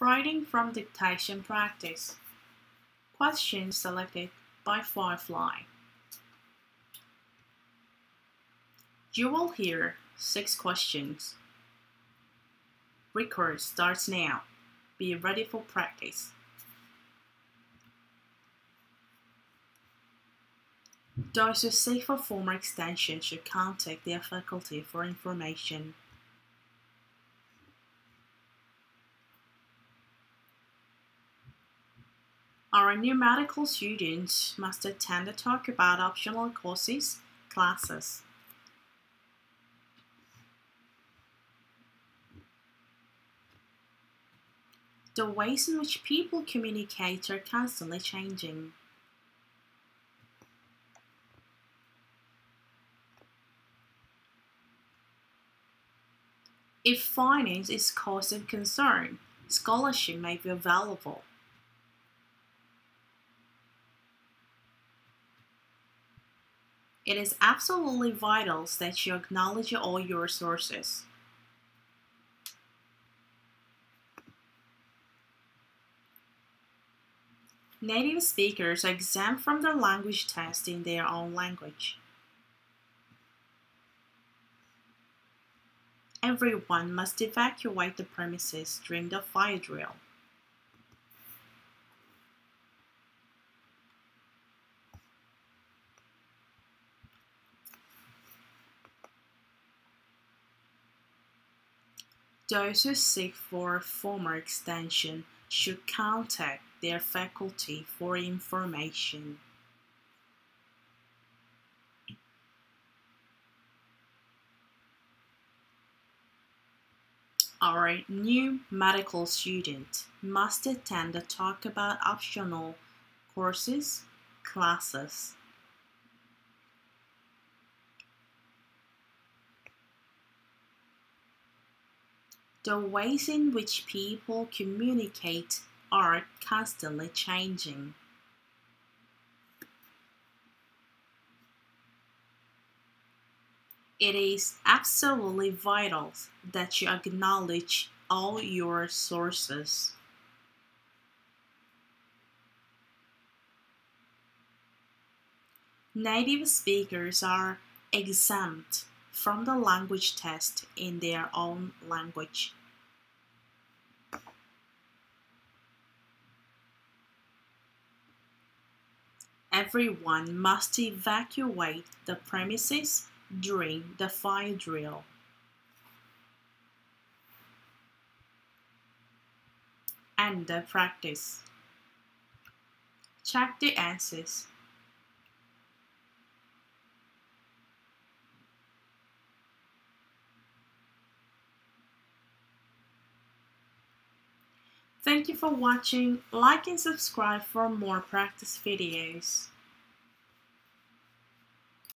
Writing from dictation practice. Questions selected by Firefly. You will hear six questions. Record starts now. Be ready for practice. Those who seek for formal extension should contact their faculty for information. Our new medical students must attend a talk about optional courses classes. The ways in which people communicate are constantly changing. If finance is cause of concern, scholarship may be available. It is absolutely vital that you acknowledge all your sources. Native speakers are exempt from the language test in their own language. Everyone must evacuate the premises during the fire drill. Those who seek for a formal extension should contact their faculty for information. Our new medical student must attend a talk about optional courses, classes. The ways in which people communicate are constantly changing. It is absolutely vital that you acknowledge all your sources. Native speakers are exempt from the language test in their own language. Everyone must evacuate the premises during the fire drill. And the practice. Check the answers. Thank you for watching. Like and subscribe for more practice videos.